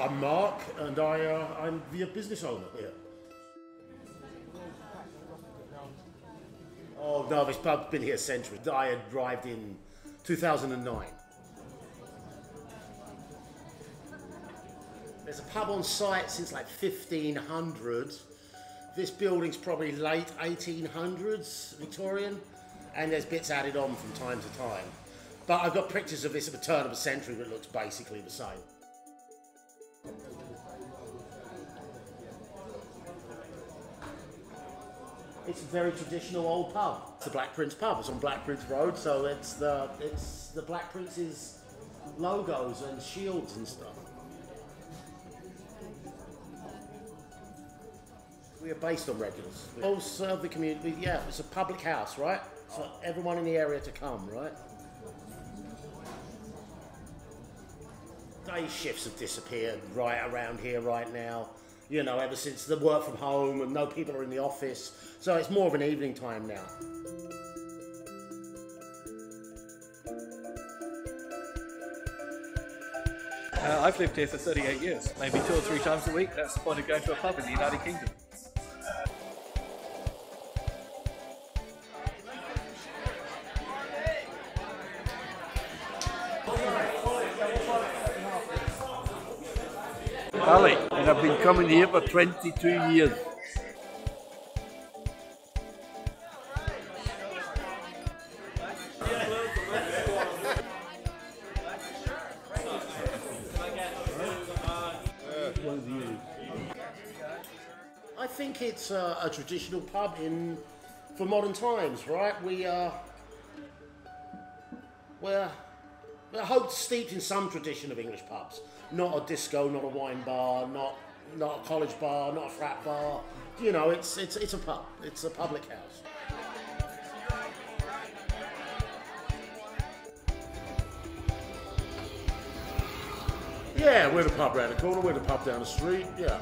I'm Mark, and I, uh, I'm the business owner here. Oh no, this pub's been here centuries. I arrived in 2009. There's a pub on site since like 1500. This building's probably late 1800s, Victorian, and there's bits added on from time to time. But I've got pictures of this at the turn of the century that looks basically the same. It's a very traditional old pub. It's the Black Prince pub. It's on Black Prince Road, so it's the it's the Black Prince's logos and shields and stuff. We are based on regulars. We all oh, serve the community. Yeah, it's a public house, right? For oh. everyone in the area to come, right? Day shifts have disappeared right around here right now. You know, ever since the work from home and no people are in the office. So it's more of an evening time now. Uh, I've lived here for 38 years, maybe two or three times a week. That's the point of going to a pub in the United Kingdom. Ali, and I've been coming here for 22 years. I think it's a, a traditional pub in for modern times, right? We uh, we're we're hope steeped in some tradition of English pubs. Not a disco, not a wine bar, not not a college bar, not a frat bar. You know, it's it's it's a pub. It's a public house. Yeah, we're the pub round the corner. We're the pub down the street. Yeah.